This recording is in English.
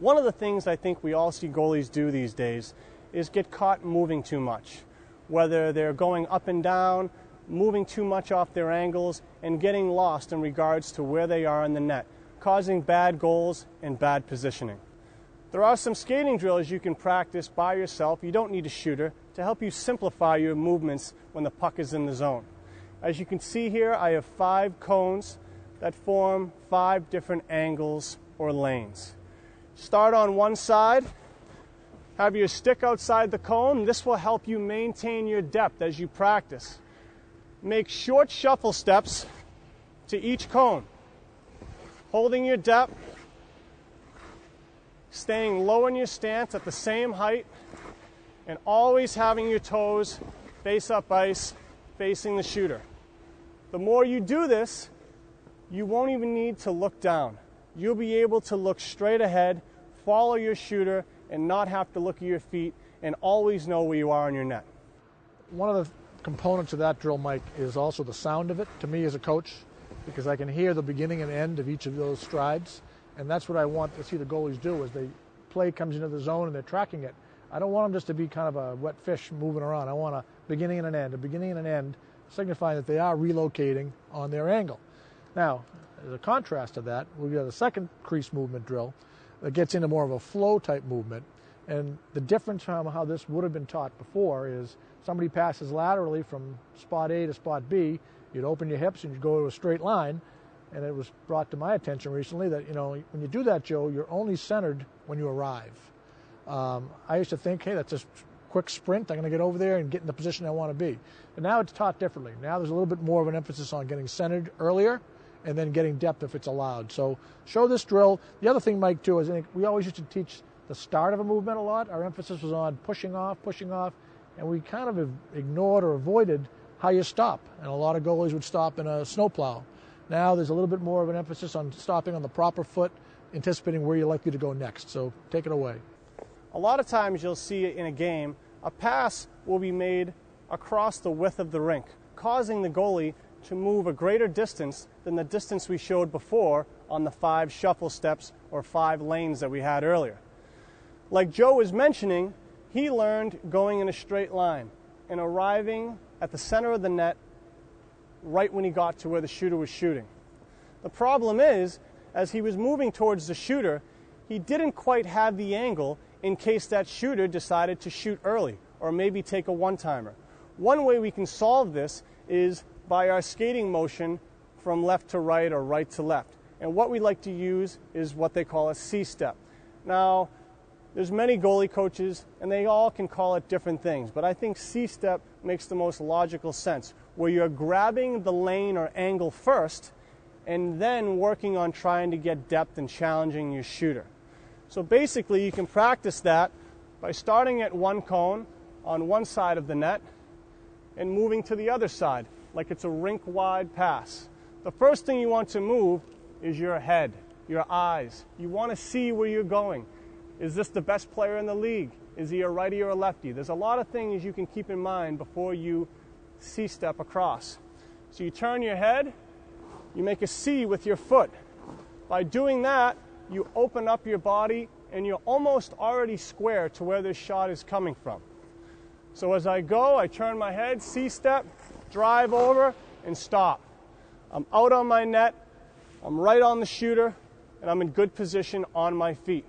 One of the things I think we all see goalies do these days is get caught moving too much, whether they're going up and down, moving too much off their angles, and getting lost in regards to where they are in the net, causing bad goals and bad positioning. There are some skating drills you can practice by yourself. You don't need a shooter to help you simplify your movements when the puck is in the zone. As you can see here, I have five cones that form five different angles or lanes. Start on one side, have your stick outside the cone. This will help you maintain your depth as you practice. Make short shuffle steps to each cone, holding your depth, staying low in your stance at the same height, and always having your toes face up ice, facing the shooter. The more you do this, you won't even need to look down. You'll be able to look straight ahead, follow your shooter, and not have to look at your feet and always know where you are on your net. One of the components of that drill, Mike, is also the sound of it to me as a coach because I can hear the beginning and end of each of those strides. And that's what I want to see the goalies do as they play comes into the zone and they're tracking it. I don't want them just to be kind of a wet fish moving around. I want a beginning and an end, a beginning and an end, signifying that they are relocating on their angle. Now, as a contrast to that, we got a second crease movement drill that gets into more of a flow type movement. And the difference from how this would have been taught before is somebody passes laterally from spot A to spot B, you'd open your hips and you'd go to a straight line. And it was brought to my attention recently that, you know, when you do that, Joe, you're only centered when you arrive. Um, I used to think, hey, that's a quick sprint. I'm going to get over there and get in the position I want to be. But now it's taught differently. Now there's a little bit more of an emphasis on getting centered earlier and then getting depth if it's allowed. So show this drill. The other thing, Mike, too, is I think we always used to teach the start of a movement a lot. Our emphasis was on pushing off, pushing off, and we kind of ignored or avoided how you stop. And a lot of goalies would stop in a snowplow. Now there's a little bit more of an emphasis on stopping on the proper foot, anticipating where you're likely to go next. So take it away. A lot of times you'll see in a game, a pass will be made across the width of the rink, causing the goalie to move a greater distance than the distance we showed before on the five shuffle steps or five lanes that we had earlier. Like Joe was mentioning, he learned going in a straight line and arriving at the center of the net right when he got to where the shooter was shooting. The problem is, as he was moving towards the shooter, he didn't quite have the angle in case that shooter decided to shoot early or maybe take a one timer. One way we can solve this is by our skating motion from left to right or right to left. And what we like to use is what they call a C step. Now, there's many goalie coaches and they all can call it different things, but I think C step makes the most logical sense where you're grabbing the lane or angle first and then working on trying to get depth and challenging your shooter. So basically, you can practice that by starting at one cone on one side of the net and moving to the other side like it's a rink wide pass. The first thing you want to move is your head, your eyes. You want to see where you're going. Is this the best player in the league? Is he a righty or a lefty? There's a lot of things you can keep in mind before you C step across. So you turn your head, you make a C with your foot. By doing that, you open up your body and you're almost already square to where this shot is coming from. So as I go, I turn my head, C step, drive over, and stop. I'm out on my net, I'm right on the shooter, and I'm in good position on my feet.